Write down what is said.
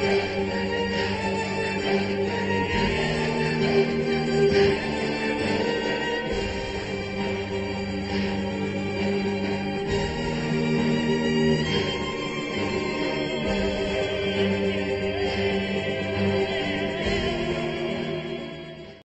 Música